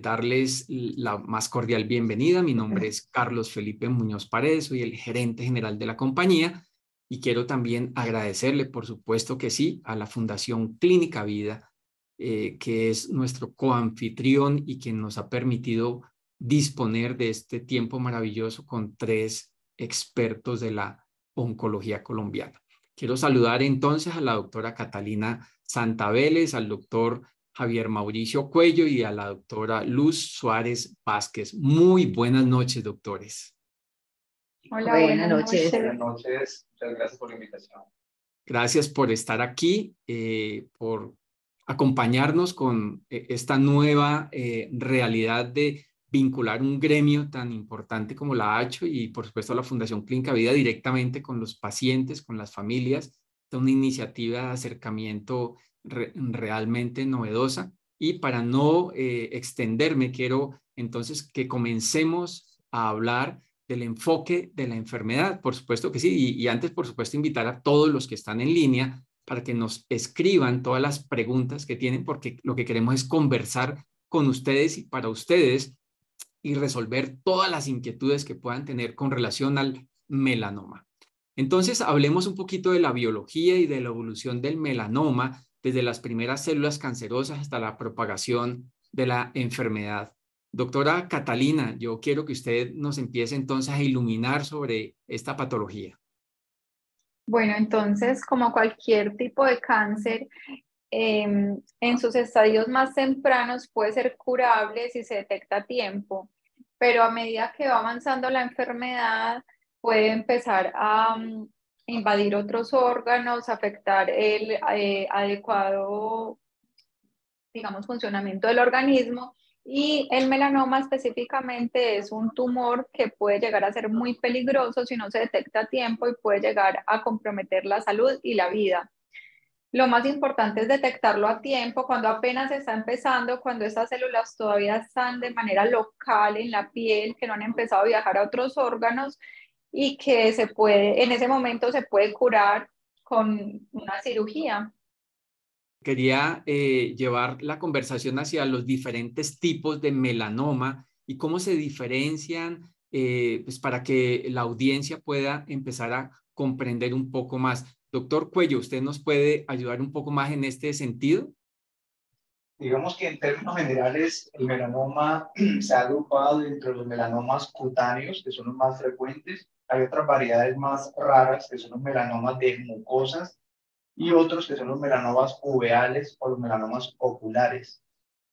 darles la más cordial bienvenida. Mi nombre es Carlos Felipe Muñoz Paredes, soy el gerente general de la compañía y quiero también agradecerle, por supuesto que sí, a la Fundación Clínica Vida, eh, que es nuestro coanfitrión y quien nos ha permitido disponer de este tiempo maravilloso con tres expertos de la oncología colombiana. Quiero saludar entonces a la doctora Catalina Santa Vélez, al doctor Javier Mauricio Cuello y a la doctora Luz Suárez Vázquez. Muy buenas noches, doctores. Hola, buenas, noches. Buenas noches, muchas gracias por la invitación. Gracias por estar aquí, eh, por acompañarnos con eh, esta nueva eh, realidad de vincular un gremio tan importante como la ACHO y por supuesto la Fundación Clínica Vida directamente con los pacientes, con las familias. Es una iniciativa de acercamiento realmente novedosa. Y para no eh, extenderme, quiero entonces que comencemos a hablar del enfoque de la enfermedad. Por supuesto que sí. Y, y antes, por supuesto, invitar a todos los que están en línea para que nos escriban todas las preguntas que tienen, porque lo que queremos es conversar con ustedes y para ustedes y resolver todas las inquietudes que puedan tener con relación al melanoma. Entonces, hablemos un poquito de la biología y de la evolución del melanoma desde las primeras células cancerosas hasta la propagación de la enfermedad. Doctora Catalina, yo quiero que usted nos empiece entonces a iluminar sobre esta patología. Bueno, entonces, como cualquier tipo de cáncer, em, en sus estadios más tempranos puede ser curable si se detecta a tiempo, pero a medida que va avanzando la enfermedad, puede empezar a, invadir otros órganos, afectar el eh, adecuado, digamos, funcionamiento del organismo. Y el melanoma específicamente es un tumor que puede llegar a ser muy peligroso si no se detecta a tiempo y puede llegar a comprometer la salud y la vida. Lo más importante es detectarlo a tiempo cuando apenas está empezando, cuando esas células todavía están de manera local en la piel, que no han empezado a viajar a otros órganos y que se puede, en ese momento se puede curar con una cirugía. Quería eh, llevar la conversación hacia los diferentes tipos de melanoma y cómo se diferencian eh, pues para que la audiencia pueda empezar a comprender un poco más. Doctor Cuello, ¿usted nos puede ayudar un poco más en este sentido? Digamos que en términos generales, el melanoma se ha agrupado entre los melanomas cutáneos, que son los más frecuentes, hay otras variedades más raras, que son los melanomas de mucosas, y otros que son los melanomas uveales o los melanomas oculares.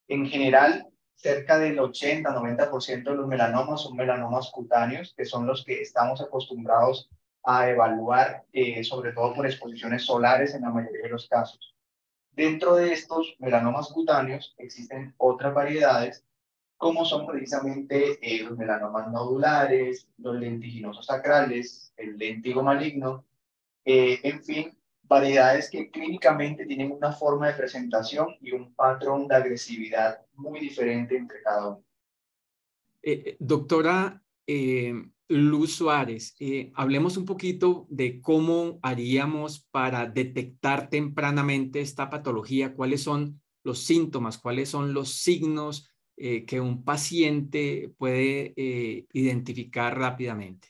En general, cerca del 80-90% de los melanomas son melanomas cutáneos, que son los que estamos acostumbrados a evaluar, eh, sobre todo por exposiciones solares en la mayoría de los casos. Dentro de estos melanomas cutáneos existen otras variedades como son precisamente eh, los melanomas nodulares, los lentiginosos sacrales, el lentigo maligno, eh, en fin, variedades que clínicamente tienen una forma de presentación y un patrón de agresividad muy diferente entre cada uno. Eh, doctora Luz Suárez, hablemos un poquito de cómo haríamos para detectar tempranamente esta patología, cuáles son los síntomas, cuáles son los signos eh, que un paciente puede eh, identificar rápidamente?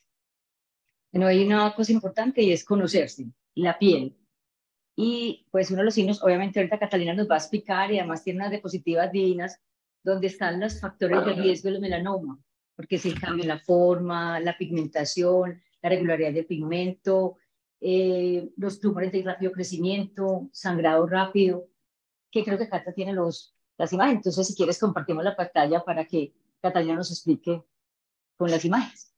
Bueno, hay una cosa importante y es conocerse, la piel. Y pues uno de los signos, obviamente ahorita Catalina nos va a explicar y además tiene unas diapositivas divinas donde están los factores de riesgo del melanoma, porque se cambia la forma, la pigmentación, la regularidad del pigmento, eh, los tumores de rápido crecimiento, sangrado rápido, que creo que Cata tiene los, las imágenes. Entonces, si quieres, compartimos la pantalla para que Catalina nos explique con las imágenes.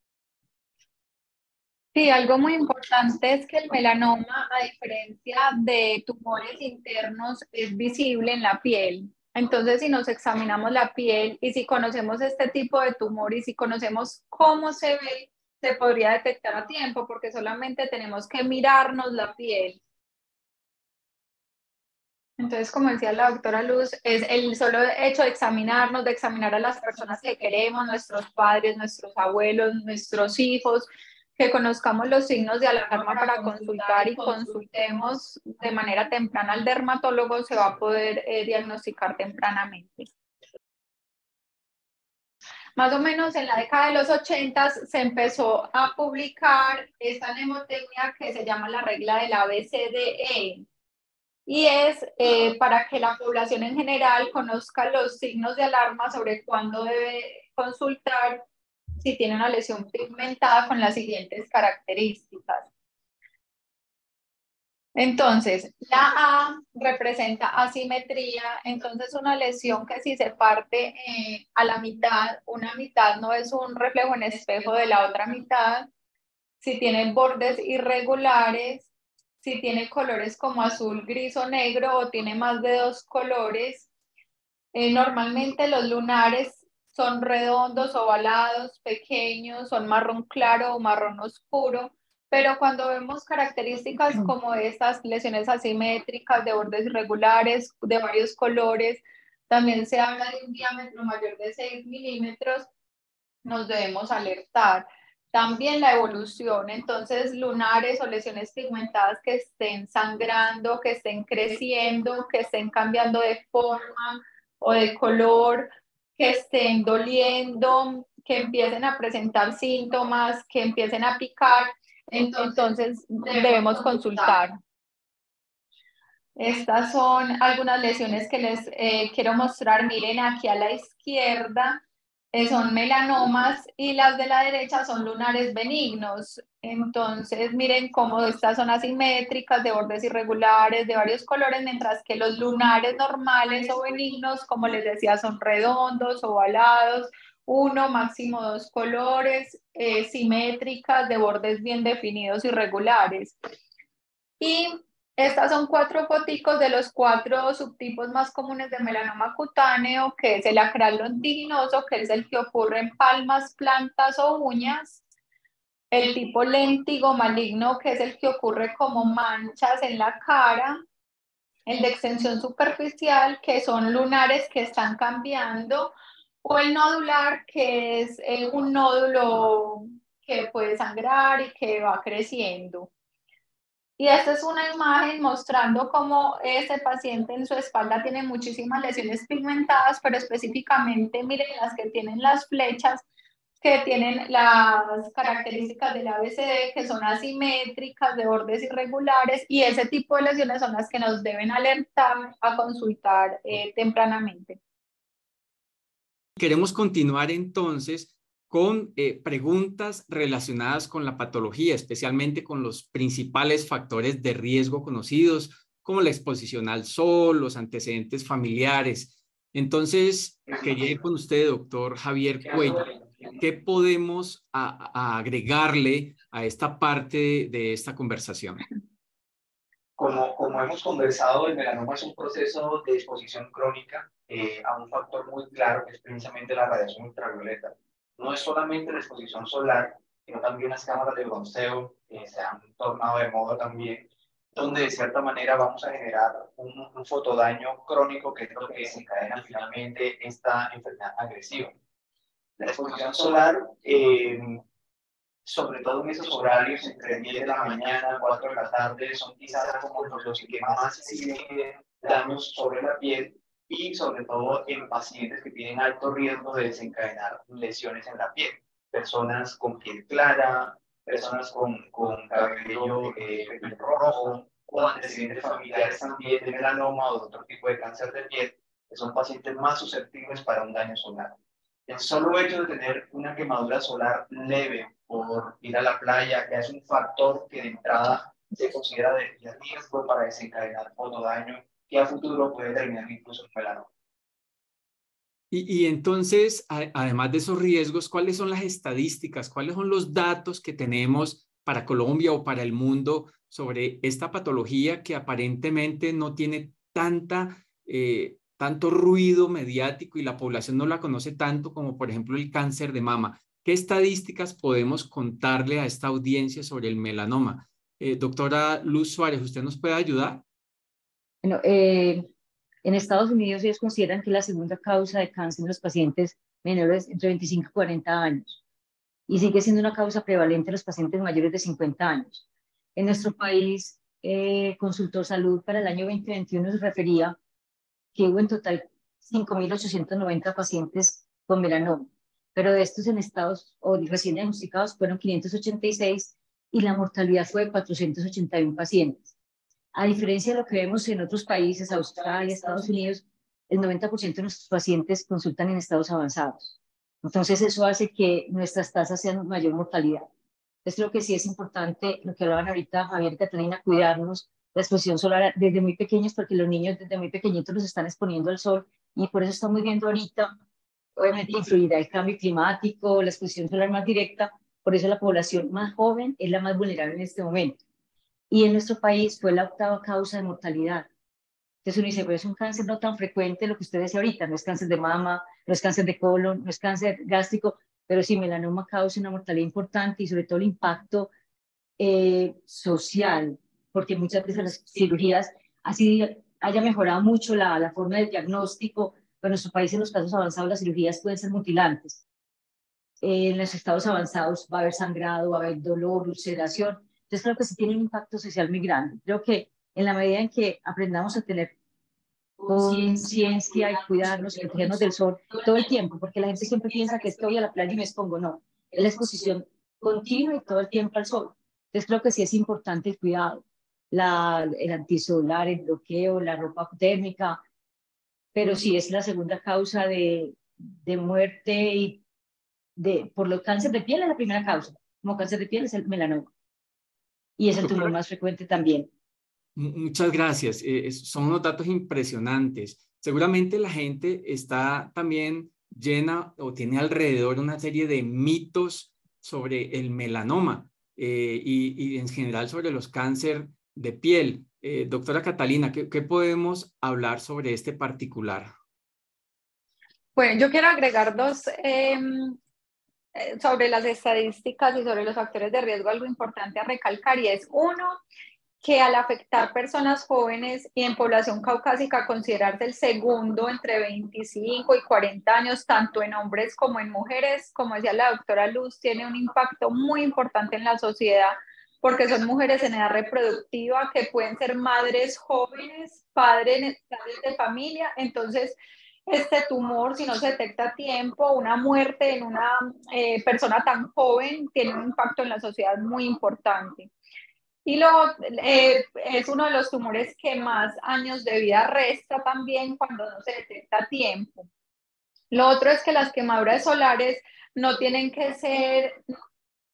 Sí, algo muy importante es que el melanoma, a diferencia de tumores internos, es visible en la piel. Entonces, si nos examinamos la piel y si conocemos este tipo de tumor y si conocemos cómo se ve, se podría detectar a tiempo porque solamente tenemos que mirarnos la piel entonces, como decía la doctora Luz, es el solo hecho de examinarnos, de examinar a las personas que queremos, nuestros padres, nuestros abuelos, nuestros hijos, que conozcamos los signos de alarma para consultar y consultemos de manera temprana al dermatólogo, se va a poder eh, diagnosticar tempranamente. más o menos en la década de los 80 se empezó a publicar esta mnemotecnia que se llama la regla del ABCDE y es eh, para que la población en general conozca los signos de alarma sobre cuándo debe consultar si tiene una lesión pigmentada con las siguientes características. Entonces, la A representa asimetría, entonces una lesión que si se parte eh, a la mitad, una mitad no es un reflejo en espejo de la otra mitad, si tiene bordes irregulares, si tiene colores como azul, gris o negro o tiene más de dos colores. Eh, normalmente los lunares son redondos, ovalados, pequeños, son marrón claro o marrón oscuro pero cuando vemos características como estas lesiones asimétricas de bordes irregulares, de varios colores, también se habla de un diámetro mayor de 6 milímetros, nos debemos alertar. También la evolución, entonces lunares o lesiones pigmentadas que estén sangrando, que estén creciendo, que estén cambiando de forma o de color, que estén doliendo, que empiecen a presentar síntomas, que empiecen a picar, entonces debemos consultar. Estas son algunas lesiones que les eh, quiero mostrar. Miren aquí a la izquierda eh, son melanomas y las de la derecha son lunares benignos. Entonces miren cómo estas son asimétricas, de bordes irregulares, de varios colores, mientras que los lunares normales o benignos, como les decía, son redondos, ovalados uno, máximo dos colores, eh, simétricas, de bordes bien definidos y regulares. Y estas son cuatro foticos de los cuatro subtipos más comunes de melanoma cutáneo, que es el acral lentiginoso, que es el que ocurre en palmas, plantas o uñas. El tipo léntigo maligno, que es el que ocurre como manchas en la cara. El de extensión superficial, que son lunares que están cambiando o el nodular, que es eh, un nódulo que puede sangrar y que va creciendo. Y esta es una imagen mostrando cómo este paciente en su espalda tiene muchísimas lesiones pigmentadas, pero específicamente miren las que tienen las flechas, que tienen las características del ABCD, que son asimétricas, de bordes irregulares, y ese tipo de lesiones son las que nos deben alertar a consultar eh, tempranamente. Queremos continuar entonces con eh, preguntas relacionadas con la patología, especialmente con los principales factores de riesgo conocidos, como la exposición al sol, los antecedentes familiares. Entonces, quería ir con usted, doctor Javier Cuello. ¿Qué podemos agregarle a esta parte de, esta conversación? Como, como hemos conversado, el melanoma es un proceso de exposición crónica eh, a un factor muy claro que es precisamente la radiación ultravioleta. No es solamente la exposición solar, sino también las cámaras de bronceo que se han tornado de moda también, donde de cierta manera vamos a generar un, un fotodaño crónico que es lo que desencadena finalmente esta enfermedad agresiva. La exposición solar, eh, sobre todo en esos horarios entre 10 de la mañana, 4 de la tarde, son quizás como los que más tienen daños sobre la piel y sobre todo en pacientes que tienen alto riesgo de desencadenar lesiones en la piel. Personas con piel clara, personas con, con cabello eh, rojo o antecedentes familiares también de melanoma o de otro tipo de cáncer de piel, que son pacientes más susceptibles para un daño solar. El solo hecho de tener una quemadura solar leve por ir a la playa ya es un factor que de entrada se considera de riesgo para desencadenar fotodaño que a futuro puede terminar incluso en melanoma. Y, y, entonces, además de esos riesgos, ¿cuáles son las estadísticas? ¿Cuáles son los datos que tenemos para Colombia o para el mundo sobre esta patología que aparentemente no tiene tanta, eh, tanto ruido mediático y la población no la conoce tanto como, por ejemplo, el cáncer de mama? ¿Qué estadísticas podemos contarle a esta audiencia sobre el melanoma? Eh, doctora Luz Suárez, ¿usted nos puede ayudar? Bueno, eh, en Estados Unidos ellos consideran que la segunda causa de cáncer en los pacientes menores entre 25 y 40 años y sigue siendo una causa prevalente en los pacientes mayores de 50 años. En nuestro país, eh, Consultor Salud para el año 2021 nos refería que hubo en total 5.890 pacientes con melanoma pero de estos en estados o recién diagnosticados fueron 586 y la mortalidad fue de 481 pacientes. A diferencia de lo que vemos en otros países, Australia, Estados Unidos, el 90% de nuestros pacientes consultan en estados avanzados. Entonces, eso hace que nuestras tasas sean mayor mortalidad. Entonces, creo que sí es importante, lo que hablaban ahorita Javier y Catalina, cuidarnos la exposición solar desde muy pequeños, porque los niños desde muy pequeñitos los están exponiendo al sol y por eso estamos viendo ahorita, obviamente influirá el cambio climático, la exposición solar más directa, por eso la población más joven es la más vulnerable en este momento. Y en nuestro país fue la octava causa de mortalidad. Entonces uno dice, pero es un cáncer no tan frecuente lo que usted decía ahorita, no es cáncer de mama, no es cáncer de colon, no es cáncer gástrico, pero sí melanoma causa una mortalidad importante y sobre todo el impacto eh, social, porque muchas veces las cirugías, así haya mejorado mucho la, la forma de diagnóstico, pero en nuestro país en los casos avanzados las cirugías pueden ser mutilantes. en los estados avanzados va a haber sangrado, va a haber dolor, ulceración. Entonces creo que sí tiene un impacto social muy grande. Creo que en la medida en que aprendamos a tener conciencia y cuidarnos y protegernos del sol todo el tiempo, porque la gente siempre piensa que estoy a la playa y me expongo. No, es la exposición continua y todo el tiempo al sol. Entonces creo que sí es importante el cuidado la, el antisolar, el bloqueo, la ropa térmica, pero sí es la segunda causa de, de muerte y de, por los cáncer de piel es la primera causa, como cáncer de piel es el melanoma. Y es el tumor más frecuente también. Muchas gracias. Eh, son unos datos impresionantes. Seguramente la gente está también llena o tiene alrededor una serie de mitos sobre el melanoma eh, y, y, en general sobre los cánceres de piel. Eh, doctora Catalina, ¿qué, podemos hablar sobre este particular? Bueno, yo quiero agregar dos em, eh, sobre las estadísticas y sobre los factores de riesgo, algo importante a recalcar y es uno, que al afectar personas jóvenes y en población caucásica considerarse el segundo entre 25 y 40 años, tanto en hombres como en mujeres, como decía la doctora Luz, tiene un impacto muy importante en la sociedad porque son mujeres en edad reproductiva que pueden ser madres jóvenes, padres, de familia, entonces este tumor, si no se detecta a tiempo, una muerte en una eh, persona tan joven tiene un impacto en la sociedad muy importante. Y luego eh, es uno de los tumores que más años de vida resta también cuando no se detecta a tiempo. Lo otro es que las quemaduras solares no tienen que ser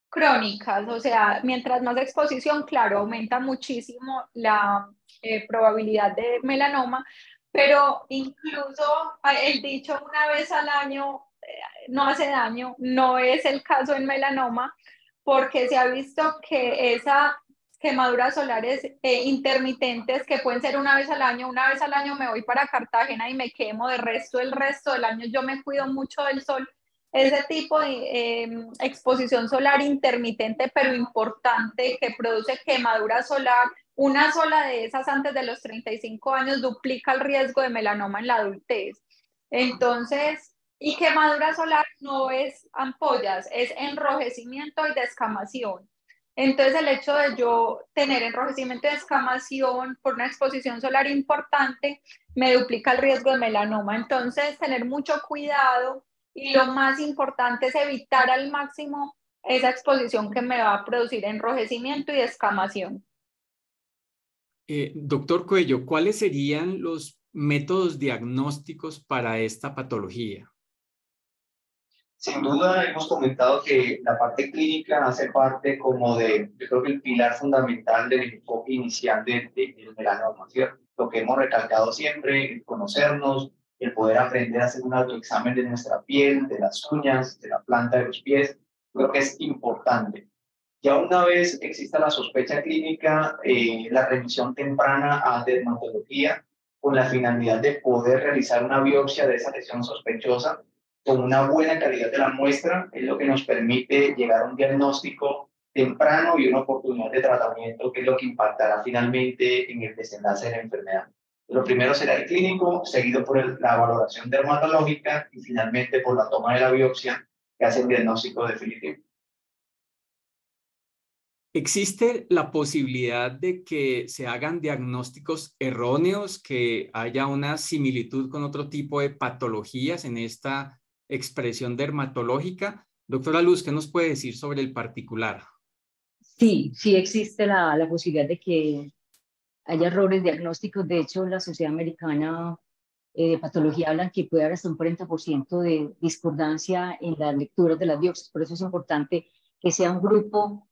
crónicas, o sea, mientras más exposición, claro, aumenta muchísimo la eh, probabilidad de melanoma, pero incluso el dicho una vez al año eh, no hace daño, no es el caso en melanoma, porque se ha visto que esas quemaduras solares eh, intermitentes que pueden ser una vez al año, una vez al año me voy para Cartagena y me quemo, de resto el resto del año yo me cuido mucho del sol, ese tipo de em, exposición solar intermitente pero importante que produce quemadura solar, una sola de esas antes de los 35 años duplica el riesgo de melanoma en la adultez. Entonces, y quemadura solar no es ampollas, es enrojecimiento y descamación. Entonces, el hecho de yo tener enrojecimiento y descamación por una exposición solar importante me duplica el riesgo de melanoma. Entonces, tener mucho cuidado y lo más importante es evitar al máximo esa exposición que me va a producir enrojecimiento y descamación. Eh, doctor Cuello, ¿cuáles serían los métodos diagnósticos para esta patología? Sin duda hemos comentado que la parte clínica hace parte como de, yo creo que el pilar fundamental del enfoque inicial del melanoma, ¿cierto? Lo que hemos recalcado siempre, el conocernos, el poder aprender a hacer un autoexamen de nuestra piel, de las uñas, de la planta de los pies, creo que es importante. Ya una vez exista la sospecha clínica, eh, la remisión temprana a dermatología con la finalidad de poder realizar una biopsia de esa lesión sospechosa con una buena calidad de la muestra es lo que nos permite llegar a un diagnóstico temprano y una oportunidad de tratamiento que es lo que impactará finalmente en el desenlace de la enfermedad. Lo primero será el clínico, seguido por la valoración dermatológica y finalmente por la toma de la biopsia que hace el diagnóstico definitivo. ¿Existe la posibilidad de que se hagan diagnósticos erróneos, que haya una similitud con otro tipo de patologías en esta expresión dermatológica. Doctora Luz, ¿qué nos puede decir sobre el particular? Sí, sí existe la, la posibilidad de que haya errores diagnósticos. De hecho, la Sociedad Americana eh, de Patología habla que puede haber hasta un 40% de discordancia en las lecturas de las biopsias. Por eso es importante que sea un grupo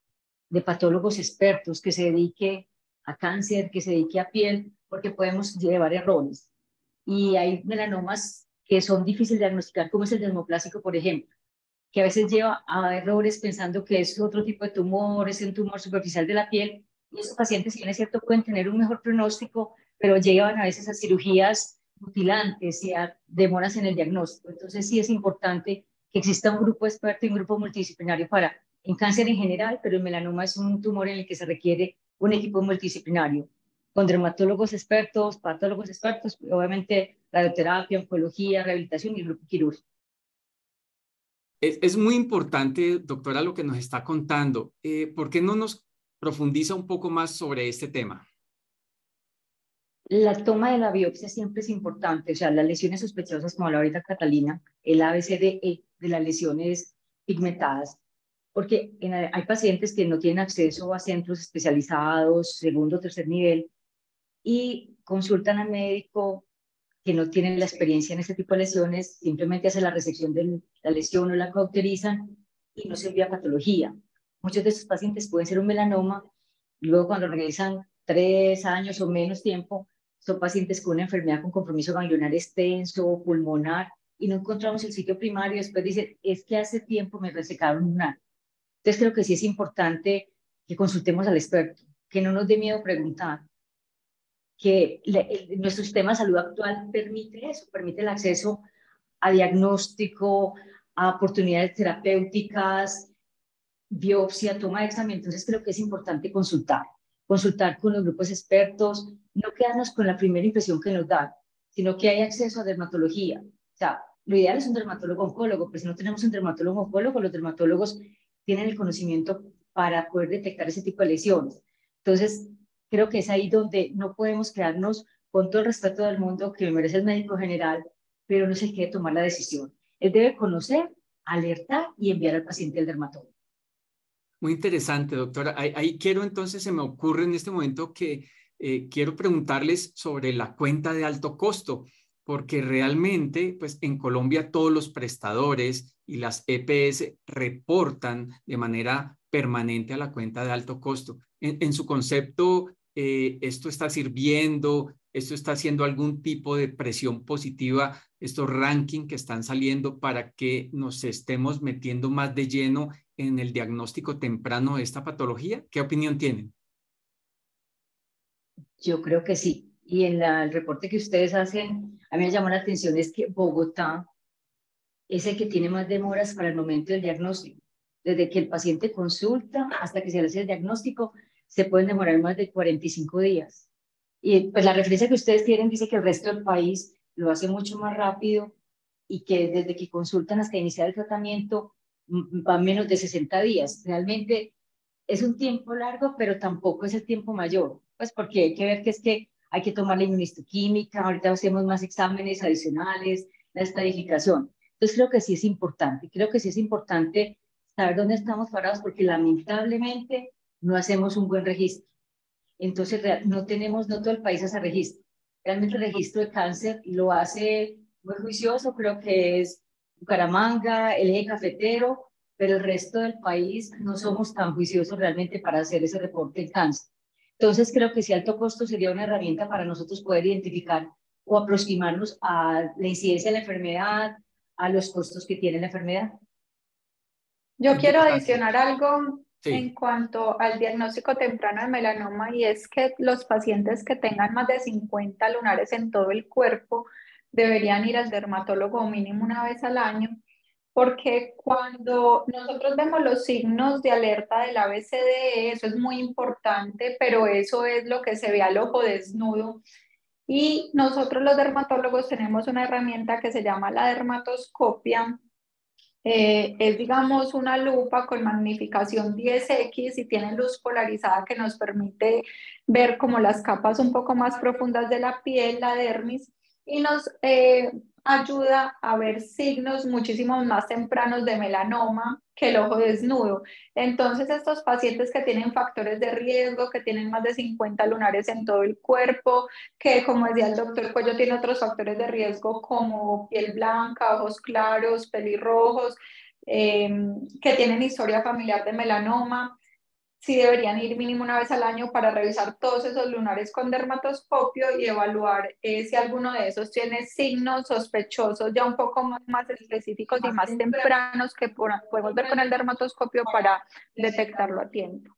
de patólogos expertos que se dedique a cáncer, que se dedique a piel, porque podemos llevar errores. Y hay melanomas que son difíciles de diagnosticar, como es el dermoplásico, por ejemplo, que a veces lleva a errores pensando que es otro tipo de tumor, es un tumor superficial de la piel, y esos pacientes, si bien es cierto, pueden tener un mejor pronóstico, pero llevan a veces a cirugías mutilantes y a demoras en el diagnóstico. Entonces sí es importante que exista un grupo experto y un grupo multidisciplinario para, en cáncer en general, pero el melanoma es un tumor en el que se requiere un equipo multidisciplinario, con dermatólogos expertos, patólogos expertos, obviamente radioterapia, oncología, rehabilitación y grupo quirúrgico. Es, muy importante, doctora, lo que nos está contando. Eh, ¿Por qué no nos profundiza un poco más sobre este tema? La toma de la biopsia siempre es importante, o sea, las lesiones sospechosas, como la ahorita Catalina, el ABCDE de las lesiones pigmentadas, porque hay pacientes que no tienen acceso a centros especializados, segundo o tercer nivel, y consultan al médico que no tienen la experiencia en este tipo de lesiones, simplemente hace la resección de la lesión o la cauterizan y no se envía patología. Muchos de estos pacientes pueden ser un melanoma, luego cuando regresan tres años o menos tiempo, son pacientes con una enfermedad con compromiso ganglionar extenso, pulmonar, y no encontramos el sitio primario, después dicen, es que hace tiempo me resecaron un año. Entonces creo que sí es importante que consultemos al experto, que no nos dé miedo preguntar, que nuestro sistema de salud actual permite eso, permite el acceso a diagnóstico, a oportunidades terapéuticas, biopsia, toma de examen. Entonces creo que es importante consultar, consultar con los grupos expertos, no quedarnos con la primera impresión que nos dan, sino que hay acceso a dermatología. O sea, lo ideal es un dermatólogo oncólogo, pero si no tenemos un dermatólogo oncólogo, los dermatólogos tienen el conocimiento para poder detectar ese tipo de lesiones. Entonces, creo que es ahí donde no podemos quedarnos con todo el respeto del mundo que merece el médico general, pero no se quiere tomar la decisión. Él debe conocer, alertar y enviar al paciente al dermatólogo. Muy interesante, doctora. Ahí, quiero entonces, se me ocurre en este momento que eh, quiero preguntarles sobre la cuenta de alto costo, porque realmente, pues en Colombia todos los prestadores y las EPS reportan de manera permanente a la cuenta de alto costo. En, su concepto, eh, esto está sirviendo, esto está haciendo algún tipo de presión positiva, estos rankings que están saliendo para que nos estemos metiendo más de lleno en el diagnóstico temprano de esta patología? ¿Qué opinión tienen? Yo creo que sí. Y en el reporte que ustedes hacen, a mí me llamó la atención es que Bogotá es el que tiene más demoras para el momento del diagnóstico. Desde que el paciente consulta hasta que se le hace el diagnóstico, se pueden demorar más de 45 días. Y pues la referencia que ustedes tienen dice que el resto del país lo hace mucho más rápido y que desde que consultan hasta iniciar el tratamiento va menos de 60 días. Realmente es un tiempo largo, pero tampoco es el tiempo mayor, pues porque hay que ver que es que hay que tomar la inmunistoquímica, ahorita hacemos más exámenes adicionales, la estadificación. Entonces creo que sí es importante, creo que sí es importante saber dónde estamos parados porque lamentablemente no hacemos un buen registro. Entonces no tenemos, no todo el país hace registro. Realmente el registro de cáncer lo hace muy juicioso, creo que es Bucaramanga, el eje cafetero, pero el resto del país no somos tan juiciosos realmente para hacer ese reporte de cáncer. Entonces creo que si alto costo sería una herramienta para nosotros poder identificar o aproximarnos a la incidencia de la enfermedad, a los costos que tiene la enfermedad. Yo quiero adicionar algo en cuanto al diagnóstico temprano de melanoma y es que los pacientes que tengan más de 50 lunares en todo el cuerpo deberían ir al dermatólogo mínimo una vez al año, porque cuando nosotros vemos los signos de alerta del ABCDE, eso es muy importante, pero eso es lo que se ve al ojo desnudo. Y nosotros los dermatólogos tenemos una herramienta que se llama la dermatoscopia. Eh, es, digamos, una lupa con magnificación 10x y tiene luz polarizada que nos permite ver como las capas un poco más profundas de la piel, la dermis, y nos eh, ayuda a ver signos muchísimo más tempranos de melanoma que el ojo desnudo. Entonces, estos pacientes que tienen factores de riesgo, que tienen más de 50 lunares en todo el cuerpo, que como decía el doctor Cuello, tiene otros factores de riesgo como piel blanca, ojos claros, pelirrojos, eh, que tienen historia familiar de melanoma, sí deberían ir mínimo una vez al año para revisar todos esos lunares con dermatoscopio y evaluar eh, si alguno de esos tiene signos sospechosos ya un poco más, específicos y más tempranos que podemos ver con el dermatoscopio para detectarlo a tiempo.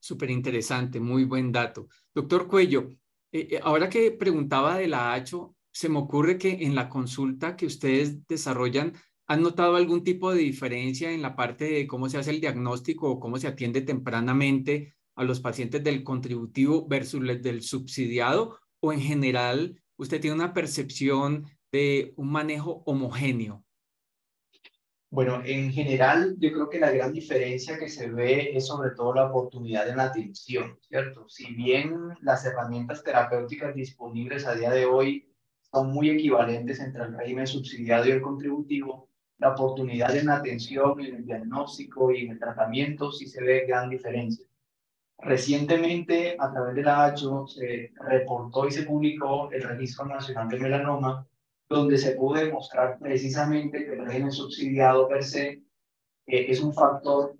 Súper interesante, muy buen dato. Doctor Cuello, eh, eh, ahora que preguntaba de la HO, se me ocurre que en la consulta que ustedes desarrollan ¿Han notado algún tipo de diferencia en la parte de cómo se hace el diagnóstico o cómo se atiende tempranamente a los pacientes del contributivo versus el del subsidiado? ¿O en general usted tiene una percepción de un manejo homogéneo? Bueno, en general yo creo que la gran diferencia que se ve es sobre todo la oportunidad de la atención, ¿cierto? Si bien las herramientas terapéuticas disponibles a día de hoy son muy equivalentes entre el régimen subsidiado y el contributivo, la oportunidad en la atención, en el diagnóstico y en el tratamiento sí se ve gran diferencia. Recientemente, a través de la ACHO, se reportó y se publicó el Registro Nacional de Melanoma, donde se pudo demostrar precisamente que el régimen subsidiado per se eh, es un factor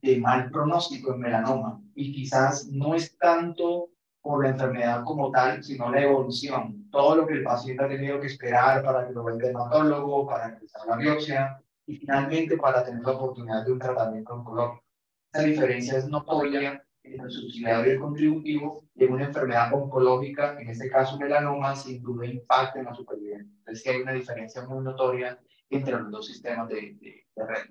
de mal pronóstico en melanoma y quizás no es tanto por la enfermedad como tal, sino la evolución. Todo lo que el paciente ha tenido que esperar para que lo vea el dermatólogo, para empezar la biopsia y finalmente para tener la oportunidad de un tratamiento oncológico. Esa diferencia es notoria entre el subsidiario y el contributivo y en una enfermedad oncológica, en este caso melanoma, sin duda impacta en la supervivencia. Entonces hay una diferencia muy notoria entre los dos sistemas de, de, de red.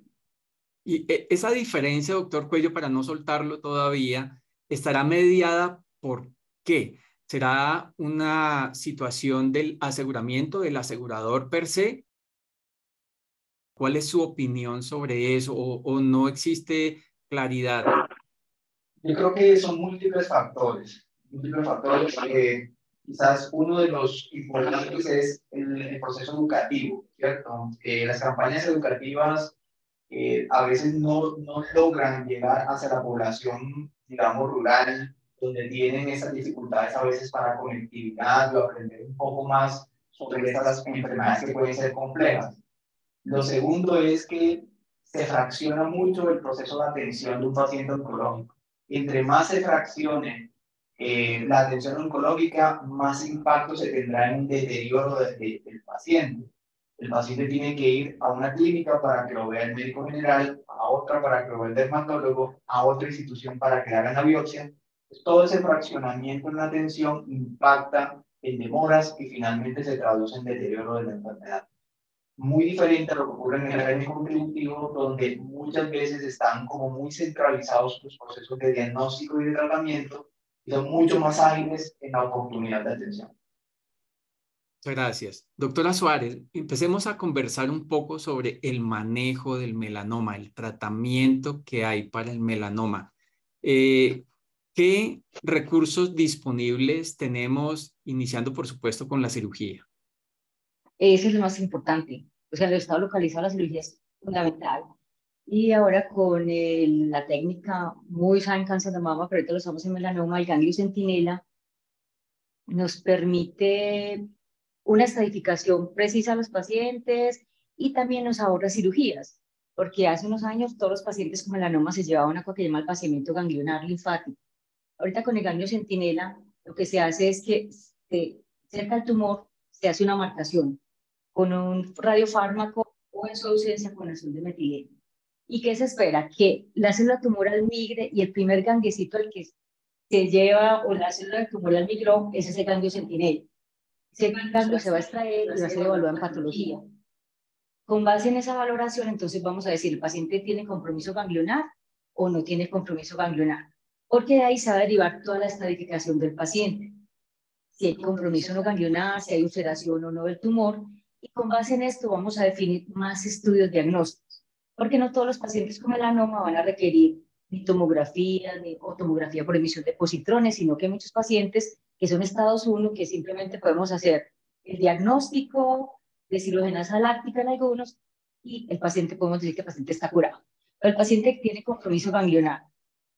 Y eh, esa diferencia, doctor Cuello, para no soltarlo todavía, estará mediada por ¿Qué? ¿Será una situación del aseguramiento del asegurador per se? ¿Cuál es su opinión sobre eso o, no existe claridad? Yo creo que son múltiples factores. Múltiples factores. que quizás uno de los importantes es el, proceso educativo, ¿cierto? las campañas educativas eh, a veces no, no logran llegar hacia la población, digamos, rural donde tienen esas dificultades a veces para conectividad o aprender un poco más sobre estas enfermedades que pueden ser complejas. Lo segundo es que se fracciona mucho el proceso de atención de un paciente oncológico. Entre más se fraccione eh, la atención oncológica, más impacto se tendrá en un deterioro del paciente. El paciente tiene que ir a una clínica para que lo vea el médico general, a otra para que lo vea el dermatólogo, a otra institución para que hagan la biopsia todo ese fraccionamiento en la atención impacta en demoras y finalmente se traduce en deterioro de la enfermedad. Muy diferente a lo que ocurre en el régimen contributivo, donde muchas veces están como muy centralizados los procesos de diagnóstico y de tratamiento y son mucho más ágiles en la oportunidad de atención. Gracias. Doctora Suárez, empecemos a conversar un poco sobre el manejo del melanoma, el tratamiento que hay para el melanoma. Eh, ¿Qué recursos disponibles tenemos, iniciando por supuesto con la cirugía? Eso es lo más importante. O sea, el estado localizado la cirugía es fundamental. Y ahora con la técnica muy usada en cáncer de mama, pero ahorita lo usamos en melanoma, el ganglio centinela, nos permite una estadificación precisa a los pacientes y también nos ahorra cirugías, porque hace unos años todos los pacientes con melanoma se llevaban a lo que llama el vaciamiento ganglionar linfático Ahorita con el ganglio centinela, lo que se hace es que cerca del tumor se hace una marcación con un radiofármaco o en su ausencia con azul de metileno. ¿Y qué se espera? Que la célula tumoral migre y el primer gangliecito al que se lleva o la célula tumoral migró es ese ganglio centinela. Ese ganglio se va a extraer y va a ser evaluado en patología. Con base en esa valoración, entonces vamos a decir, ¿el paciente tiene compromiso ganglionar o no tiene compromiso ganglionar? Porque de ahí se va a derivar toda la estadificación del paciente. Si hay compromiso no ganglionar, si hay ulceración o no del tumor, y con base en esto vamos a definir más estudios diagnósticos, porque no todos los pacientes con melanoma van a requerir ni tomografía ni, o tomografía por emisión de positrones, sino que hay muchos pacientes que son estados 1 que simplemente podemos hacer el diagnóstico, deshidrogenasa láctica en algunos y el paciente, podemos decir que el paciente está curado. Pero el paciente que tiene compromiso ganglionar,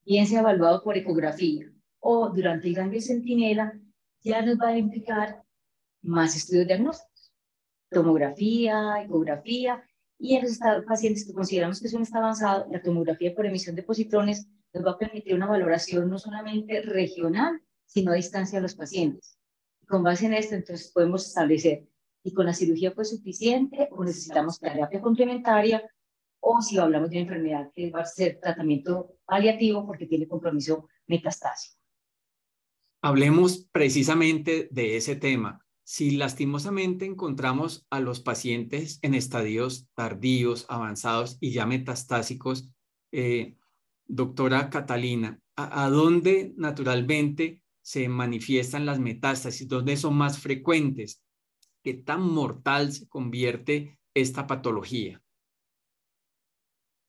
bien sea evaluado por ecografía o durante el ganglio centinela, ya nos va a implicar más estudios diagnósticos, tomografía, ecografía, y en los pacientes que consideramos que son está avanzado, la tomografía por emisión de positrones nos va a permitir una valoración no solamente regional, sino a distancia de los pacientes. Con base en esto, entonces podemos establecer si con la cirugía fue suficiente o necesitamos terapia complementaria o si hablamos de una enfermedad que va a ser tratamiento paliativo porque tiene compromiso metastásico. Hablemos precisamente de ese tema. Si lastimosamente encontramos a los pacientes en estadios tardíos, avanzados y ya metastásicos, eh, doctora Catalina, ¿a, dónde naturalmente se manifiestan las metástasis? ¿Dónde son más frecuentes? ¿Qué tan mortal se convierte esta patología?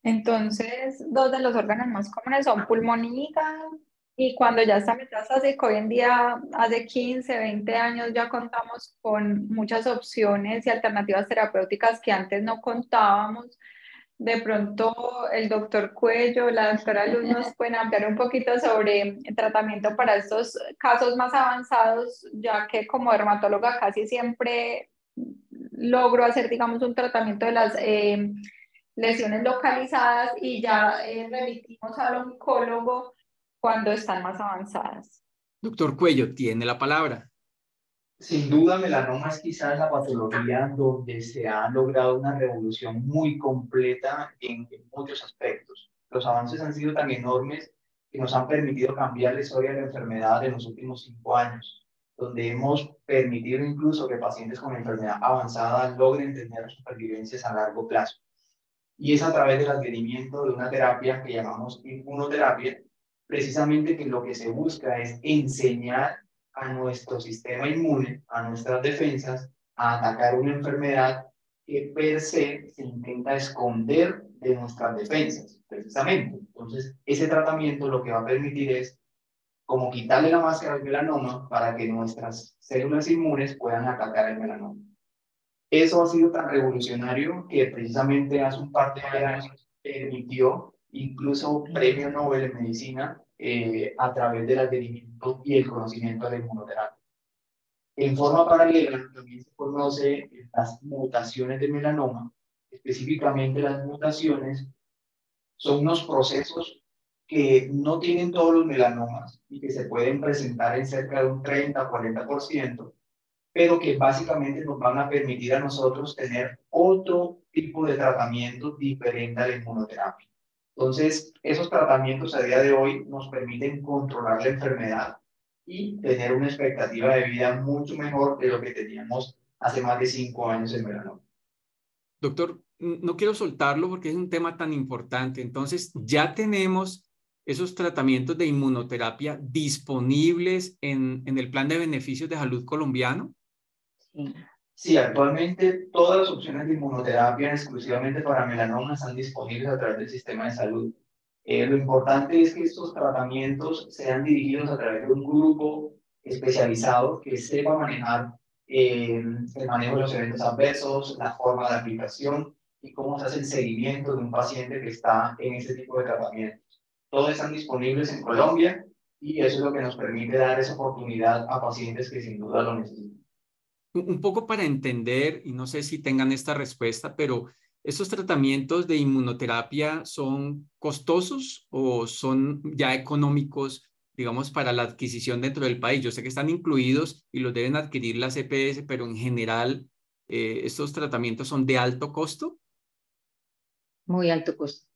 Entonces, dos de los órganos más comunes son pulmón y hígado, y cuando ya está metastásico, hoy en día, hace 15, 20 años, ya contamos con muchas opciones y alternativas terapéuticas que antes no contábamos. De pronto, el doctor Cuello, la doctora Luz nos pueden ampliar un poquito sobre el tratamiento para estos casos más avanzados, ya que como dermatóloga casi siempre logro hacer, digamos, un tratamiento de las eh, lesiones localizadas y ya eh, remitimos al oncólogo cuando están más avanzadas. Doctor Cuello, tiene la palabra. Sin duda, melanoma es quizás la patología donde se ha logrado una revolución muy completa en, muchos aspectos. Los avances han sido tan enormes que nos han permitido cambiar la historia de la enfermedad en los últimos cinco años, donde hemos permitido incluso que pacientes con enfermedad avanzada logren tener supervivencias a largo plazo. Y es a través del advenimiento de una terapia que llamamos inmunoterapia, precisamente que lo que se busca es enseñar a nuestro sistema inmune, a nuestras defensas, a atacar una enfermedad que per se se intenta esconder de nuestras defensas, precisamente. Entonces, ese tratamiento lo que va a permitir es como quitarle la máscara al melanoma para que nuestras células inmunes puedan atacar el melanoma. Eso ha sido tan revolucionario que precisamente hace un par de años permitió incluso premio Nobel en medicina eh, a través del advenimiento y el conocimiento de la inmunoterapia. En forma paralela, también se conoce las mutaciones de melanoma, específicamente las mutaciones son unos procesos que no tienen todos los melanomas y que se pueden presentar en cerca de un 30-40%, pero que básicamente nos van a permitir a nosotros tener otro tipo de tratamiento diferente a la inmunoterapia. Entonces, esos tratamientos a día de hoy nos permiten controlar la enfermedad y tener una expectativa de vida mucho mejor de lo que teníamos hace más de cinco años en verano. Doctor, no quiero soltarlo porque es un tema tan importante. Entonces, ya tenemos esos tratamientos de inmunoterapia disponibles en, en el plan de beneficios de salud colombiano. Sí. Actualmente todas las opciones de inmunoterapia exclusivamente para melanoma están disponibles a través del sistema de salud. Eh, lo importante es que estos tratamientos sean dirigidos a través de un grupo especializado que sepa manejar eh, el manejo de los eventos adversos, la forma de aplicación y cómo se hace el seguimiento de un paciente que está en ese tipo de tratamientos. Todos están disponibles en Colombia y eso es lo que nos permite dar esa oportunidad a pacientes que sin duda lo necesitan un poco para entender, y no sé si tengan esta respuesta, pero ¿estos tratamientos de inmunoterapia son costosos o son ya económicos, digamos, para la adquisición dentro del país? Yo sé que están incluidos y los deben adquirir las EPS, pero en general, eh, ¿estos tratamientos son de alto costo? Muy alto costo.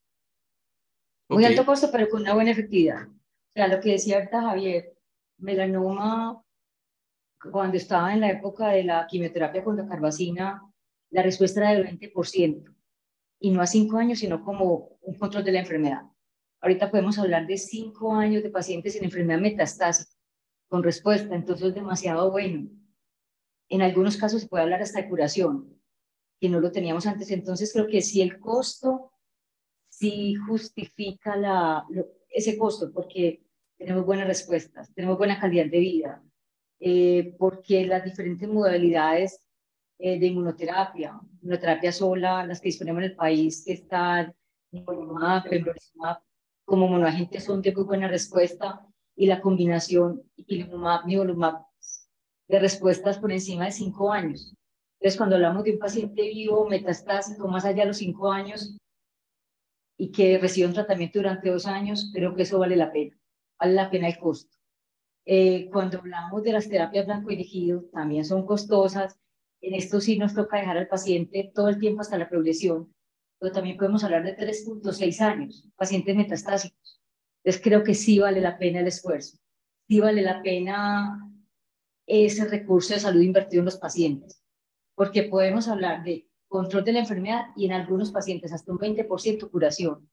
Muy alto costo, pero con una buena efectividad. O sea, lo que decía ahorita Javier, melanoma cuando estaba en la época de la quimioterapia con la carbacina, la respuesta era del 20%, y no a cinco años, sino como un control de la enfermedad. Ahorita podemos hablar de cinco años de pacientes en enfermedad metastásica con respuesta, entonces es demasiado bueno. En algunos casos se puede hablar hasta de curación, que no lo teníamos antes. Entonces creo que sí el costo, sí justifica la, ese costo, porque tenemos buenas respuestas, tenemos buena calidad de vida, eh, porque las diferentes modalidades eh, de inmunoterapia, inmunoterapia sola, las que disponemos en el país, que están nivolumab, pembrolizumab, como monoagentes son de muy buena respuesta, y la combinación ipilimumab, nivolumab, de respuestas por encima de cinco años. Entonces, cuando hablamos de un paciente vivo, metastásico, más allá de los cinco años, y que recibe un tratamiento durante dos años, creo que eso vale la pena, vale la pena el costo. Eh, cuando hablamos de las terapias blanco dirigido, también son costosas. En esto sí nos toca dejar al paciente todo el tiempo hasta la progresión, pero también podemos hablar de 3.6 años, pacientes metastásicos. Entonces creo que sí vale la pena el esfuerzo, sí vale la pena ese recurso de salud invertido en los pacientes, porque podemos hablar de control de la enfermedad y en algunos pacientes hasta un 20% curación,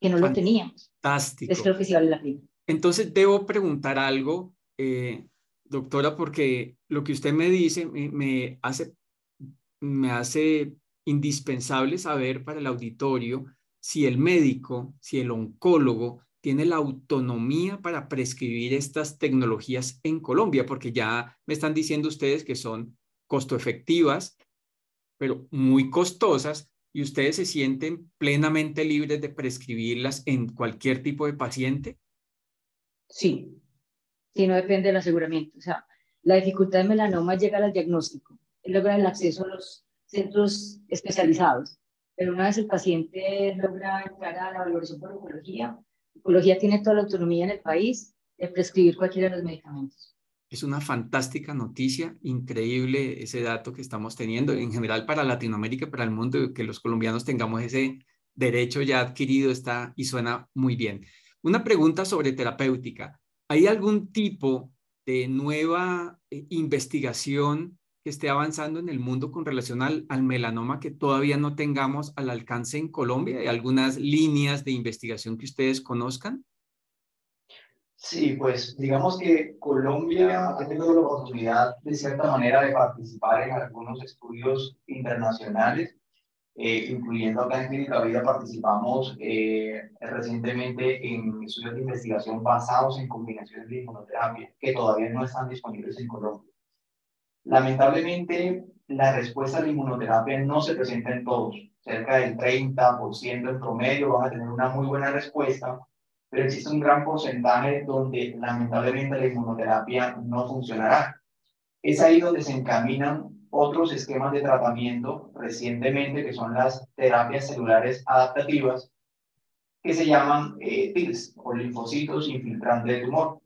que no lo teníamos. Fantástico. Entonces creo que sí vale la pena. Entonces, debo preguntar algo, eh, doctora, porque lo que usted me dice me, hace, me hace indispensable saber para el auditorio si el médico, si el oncólogo tiene la autonomía para prescribir estas tecnologías en Colombia, porque ya me están diciendo ustedes que son costo efectivas, pero muy costosas, y ustedes se sienten plenamente libres de prescribirlas en cualquier tipo de paciente. Sí, sí, no depende del aseguramiento. O sea, la dificultad de melanoma llega al diagnóstico, logra el acceso a los centros especializados, pero una vez el paciente logra entrar a la valoración por oncología, oncología tiene toda la autonomía en el país de prescribir cualquiera de los medicamentos. Es una fantástica noticia, increíble ese dato que estamos teniendo en general para Latinoamérica, para el mundo, que los colombianos tengamos ese derecho ya adquirido está y suena muy bien. Una pregunta sobre terapéutica. ¿Hay algún tipo de nueva eh, investigación que esté avanzando en el mundo con relación al, melanoma que todavía no tengamos al alcance en Colombia? ¿Hay algunas líneas de investigación que ustedes conozcan? Sí, pues digamos que Colombia ha tenido la oportunidad de cierta manera de participar en algunos estudios internacionales eh, incluyendo acá en Clínica Vida, participamos eh, recientemente en estudios de investigación basados en combinaciones de inmunoterapia que todavía no están disponibles en Colombia. Lamentablemente, la respuesta a la inmunoterapia no se presenta en todos. Cerca del 30% en promedio van a tener una muy buena respuesta, pero existe un gran porcentaje donde lamentablemente la inmunoterapia no funcionará. Es ahí donde se encaminan otros esquemas de tratamiento recientemente, que son las terapias celulares adaptativas, que se llaman eh, TILS o linfocitos infiltrantes de tumor.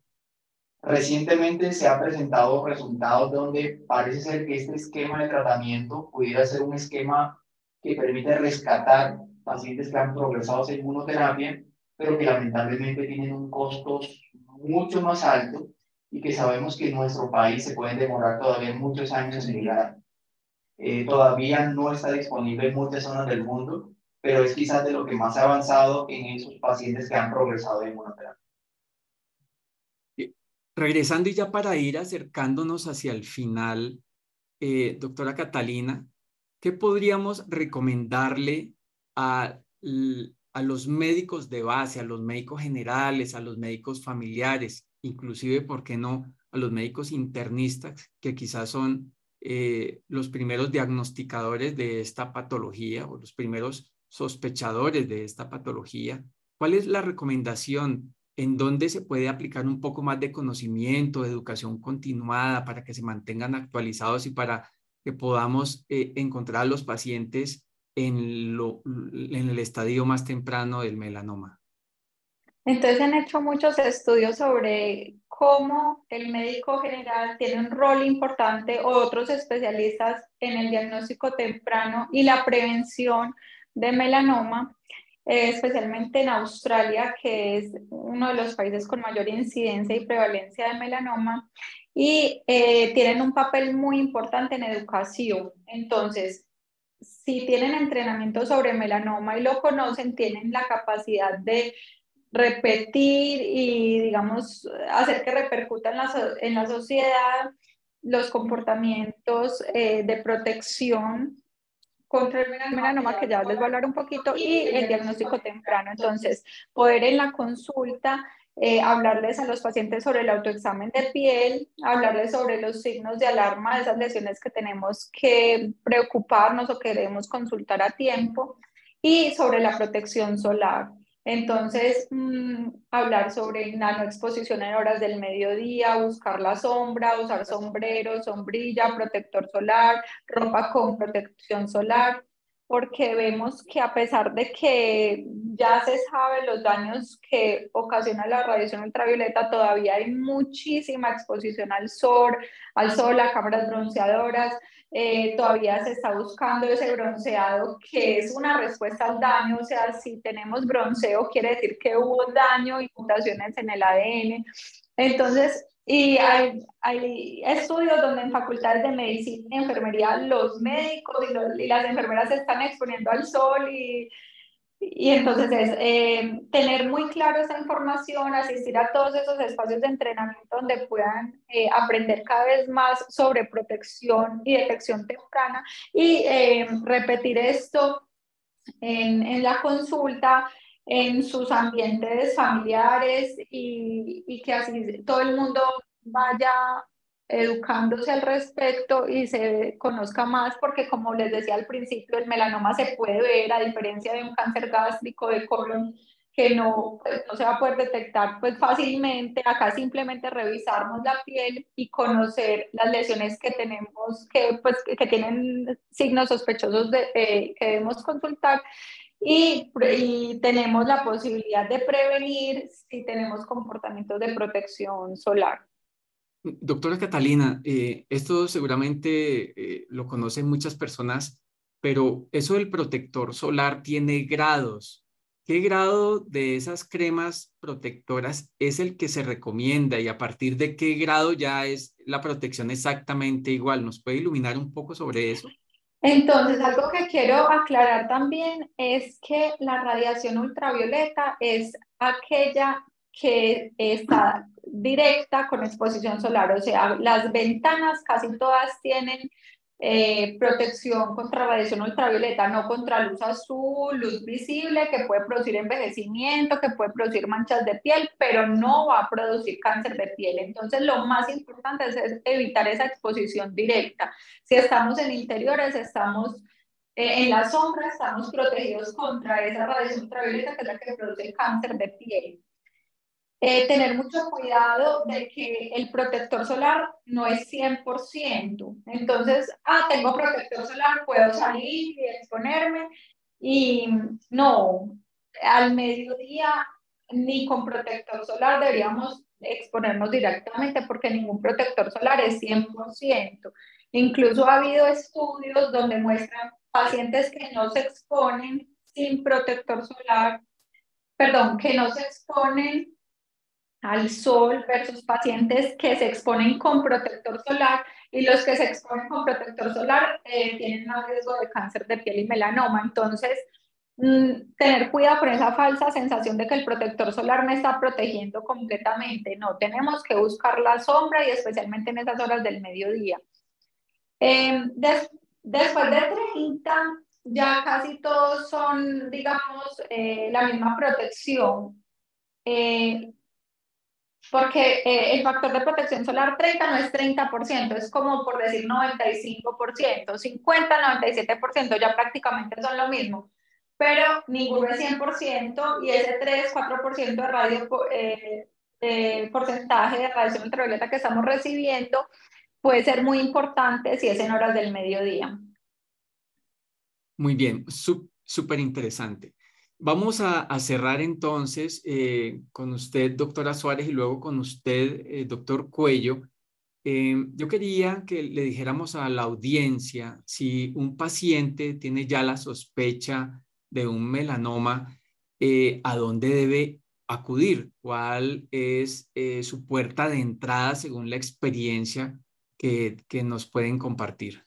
Recientemente se han presentado resultados donde parece ser que este esquema de tratamiento pudiera ser un esquema que permite rescatar pacientes que han progresado en inmunoterapia, pero que lamentablemente tienen un costo mucho más alto y que sabemos que en nuestro país se pueden demorar todavía muchos años en llegar. Eh, todavía no está disponible en muchas zonas del mundo, pero es quizás de lo que más ha avanzado en esos pacientes que han progresado de inmunoterapia. Regresando y ya para ir acercándonos hacia el final, eh, doctora Catalina, ¿qué podríamos recomendarle a, a los médicos de base, a los médicos generales, a los médicos familiares inclusive, ¿por qué no?, a los médicos internistas, que quizás son eh, los primeros diagnosticadores de esta patología o los primeros sospechadores de esta patología. ¿Cuál es la recomendación en dónde se puede aplicar un poco más de conocimiento, de educación continuada para que se mantengan actualizados y para que podamos eh, encontrar a los pacientes en, lo, en el estadio más temprano del melanoma? Entonces han hecho muchos estudios sobre cómo el médico general tiene un rol importante o otros especialistas en el diagnóstico temprano y la prevención de melanoma, eh, especialmente en Australia, que es uno de los países con mayor incidencia y prevalencia de melanoma, y eh, tienen un papel muy importante en educación. Entonces, si tienen entrenamiento sobre melanoma y lo conocen, tienen la capacidad de repetir y, digamos, hacer que repercuta en la, en la sociedad los comportamientos eh, de protección contra el melanoma, que ya les voy a hablar un poquito, y el diagnóstico temprano. Entonces, poder en la consulta eh, hablarles a los pacientes sobre el autoexamen de piel, hablarles sobre los signos de alarma de esas lesiones que tenemos que preocuparnos o queremos consultar a tiempo y sobre la protección solar. Entonces, mm, hablar sobre nanoexposición en horas del mediodía, buscar la sombra, usar sombrero, sombrilla, protector solar, ropa con protección solar, porque vemos que a pesar de que ya se sabe los daños que ocasiona la radiación ultravioleta, todavía hay muchísima exposición al sol, al sol, a cámaras bronceadoras, eh, todavía se está buscando ese bronceado que es una respuesta al daño, o sea, si tenemos bronceo quiere decir que hubo daño y mutaciones en el ADN. Entonces, y hay, hay estudios donde en facultades de medicina y enfermería los médicos y, y las enfermeras se están exponiendo al sol y y entonces es eh, tener muy claro esa información, asistir a todos esos espacios de entrenamiento donde puedan eh, aprender cada vez más sobre protección y detección temprana y eh, repetir esto en, en, la consulta, en sus ambientes familiares y, y que así todo el mundo vaya educándose al respecto y se conozca más, porque como les decía al principio, el melanoma se puede ver, a diferencia de un cáncer gástrico de colon, que no, pues, no se va a poder detectar pues fácilmente. Acá simplemente revisarnos la piel y conocer las lesiones que tenemos, que, pues, que tienen signos sospechosos de, eh, que debemos consultar. Y, y, tenemos la posibilidad de prevenir si tenemos comportamientos de protección solar. Doctora Catalina, eh, esto seguramente eh, lo conocen muchas personas, pero eso del protector solar tiene grados. ¿Qué grado de esas cremas protectoras es el que se recomienda y a partir de qué grado ya es la protección exactamente igual? ¿Nos puede iluminar un poco sobre eso? Entonces, algo que quiero aclarar también es que la radiación ultravioleta es aquella que está directa con exposición solar, o sea, las ventanas casi todas tienen eh, protección contra radiación ultravioleta, no contra luz azul, luz visible, que puede producir envejecimiento, que puede producir manchas de piel, pero no va a producir cáncer de piel. Entonces, lo más importante es evitar esa exposición directa. Si estamos en interiores, estamos eh, en la sombra, estamos protegidos contra esa radiación ultravioleta, que es la que produce el cáncer de piel. Eh, tener mucho cuidado de que el protector solar no es 100%. Entonces, ah, tengo protector solar, puedo salir y exponerme. Y no, al mediodía ni con protector solar deberíamos exponernos directamente porque ningún protector solar es 100%. Incluso ha habido estudios donde muestran pacientes que no se exponen sin protector solar, perdón, que no se exponen al sol versus pacientes que se exponen con protector solar y los que se exponen con protector solar eh, tienen más riesgo de cáncer de piel y melanoma. Entonces, mm, tener cuidado con esa falsa sensación de que el protector solar me está protegiendo completamente. No, tenemos que buscar la sombra y especialmente en esas horas del mediodía. Em, después de 30, ya casi todos son, digamos, eh, la misma protección. Eh, porque eh, el factor de protección solar 30 no es 30%, es como por decir 95%, 50, 97% ya prácticamente son lo mismo, pero ninguno es 100% y ese 3, 4% de radio, eh, porcentaje de radiación ultravioleta que estamos recibiendo puede ser muy importante si es en horas del mediodía. Muy bien, súper interesante. Vamos a, cerrar entonces eh, con usted, doctora Suárez, y luego con usted, eh, doctor Cuello. Eh, yo quería que le dijéramos a la audiencia si un paciente tiene ya la sospecha de un melanoma, a dónde debe acudir, cuál es su puerta de entrada según la experiencia que, que nos pueden compartir.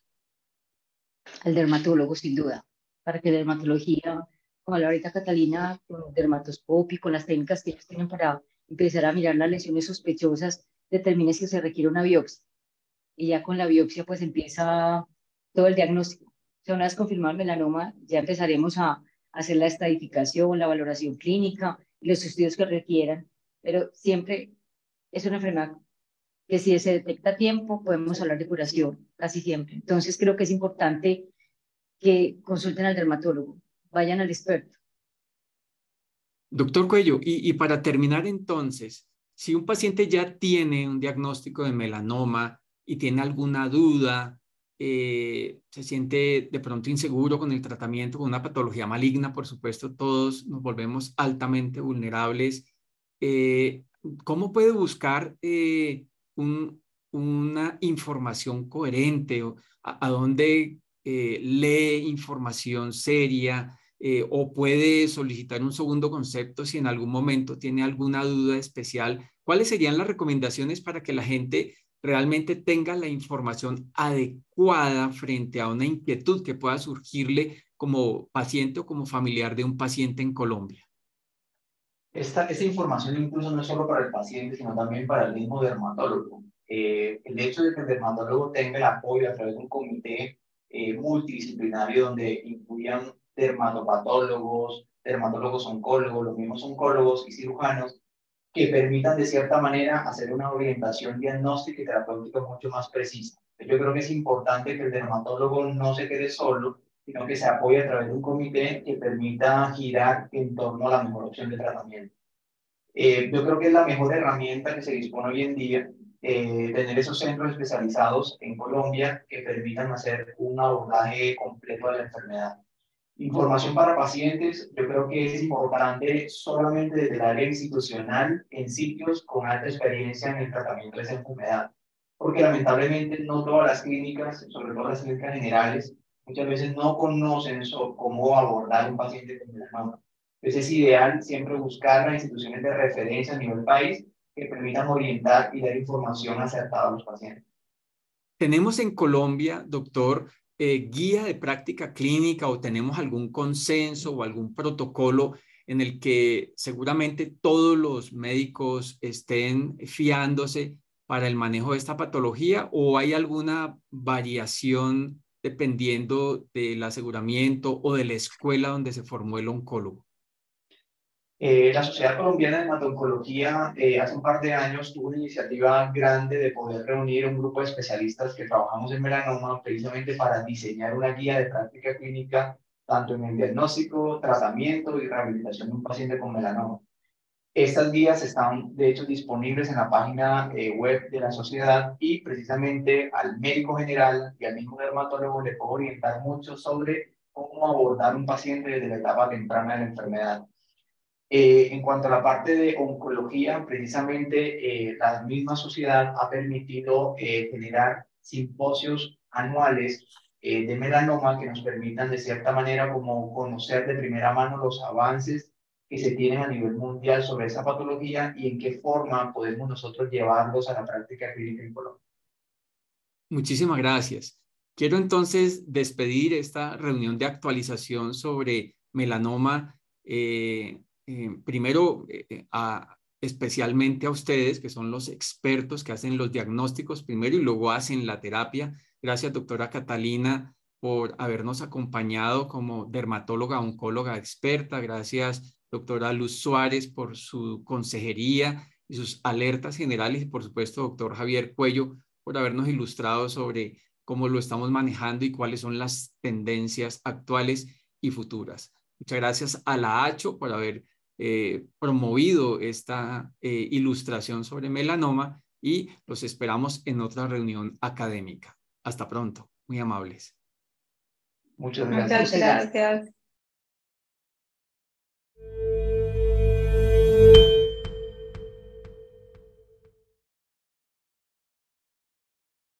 Al dermatólogo, sin duda, para que dermatología la ahorita Catalina, con dermatoscopio, con las técnicas que ellos tienen para empezar a mirar las lesiones sospechosas, determine si se requiere una biopsia. Y ya con la biopsia, pues empieza todo el diagnóstico. O sea, una vez confirmado el melanoma, ya empezaremos a hacer la estadificación, la valoración clínica y los estudios que requieran. pero siempre es una enfermedad que si se detecta a tiempo podemos hablar de curación, casi siempre. Entonces creo que es importante que consulten al dermatólogo, vayan al experto. Doctor Cuello, y, para terminar entonces, si un paciente ya tiene un diagnóstico de melanoma y tiene alguna duda, eh, se siente de pronto inseguro con el tratamiento, con una patología maligna, por supuesto, todos nos volvemos altamente vulnerables. Eh, ¿Cómo puede buscar eh, una información coherente? ¿A, a dónde lee información seria? Eh, o puede solicitar un segundo concepto si en algún momento tiene alguna duda especial. ¿Cuáles serían las recomendaciones para que la gente realmente tenga la información adecuada frente a una inquietud que pueda surgirle como paciente o como familiar de un paciente en Colombia? Esta, esta información incluso no es solo para el paciente, sino también para el mismo dermatólogo. Eh, el hecho de que el dermatólogo tenga el apoyo a través de un comité eh, multidisciplinario donde incluyan dermatopatólogos, dermatólogos oncólogos, los mismos oncólogos y cirujanos, que permitan de cierta manera hacer una orientación diagnóstica y terapéutica mucho más precisa. Yo creo que es importante que el dermatólogo no se quede solo, sino que se apoye a través de un comité que permita girar en torno a la mejor opción de tratamiento. Eh, yo creo que es la mejor herramienta que se dispone hoy en día, eh, tener esos centros especializados en Colombia que permitan hacer un abordaje completo de la enfermedad. Información para pacientes, yo creo que es importante solamente desde el área institucional en sitios con alta experiencia en el tratamiento de esa enfermedad, porque lamentablemente no todas las clínicas, sobre todo las clínicas generales, muchas veces no conocen cómo abordar un paciente con melanoma. Entonces es ideal siempre buscar las instituciones de referencia a nivel país que permitan orientar y dar información acertada a los pacientes. Tenemos en Colombia, doctor, eh, guía de práctica clínica o tenemos algún consenso o algún protocolo en el que seguramente todos los médicos estén fiándose para el manejo de esta patología o hay alguna variación dependiendo del aseguramiento o de la escuela donde se formó el oncólogo? Eh, la Sociedad Colombiana de Hematoncología eh, hace un par de años tuvo una iniciativa grande de poder reunir un grupo de especialistas que trabajamos en melanoma precisamente para diseñar una guía de práctica clínica tanto en el diagnóstico, tratamiento y rehabilitación de un paciente con melanoma. Estas guías están, de hecho, disponibles en la página eh, web de la sociedad y precisamente al médico general y al mismo dermatólogo le puedo orientar mucho sobre cómo abordar un paciente desde la etapa temprana de la enfermedad. Eh, en cuanto a la parte de oncología, precisamente eh, la misma sociedad ha permitido eh, generar simposios anuales de melanoma que nos permitan de cierta manera como conocer de primera mano los avances que se tienen a nivel mundial sobre esa patología y en qué forma podemos nosotros llevarlos a la práctica clínica en Colombia. Muchísimas gracias. Quiero entonces despedir esta reunión de actualización sobre melanoma eh, primero, eh, eh, especialmente a ustedes, que son los expertos que hacen los diagnósticos primero y luego hacen la terapia. Gracias, doctora Catalina, por habernos acompañado como dermatóloga, oncóloga experta. Gracias, doctora Luz Suárez, por su consejería y sus alertas generales. Y por supuesto, doctor Javier Cuello, por habernos ilustrado sobre cómo lo estamos manejando y cuáles son las tendencias actuales y futuras. Muchas gracias a la ACHO por haber eh, promovido esta eh, ilustración sobre melanoma y los esperamos en otra reunión académica. Hasta pronto. Muy amables. Muchas gracias. Muchas gracias.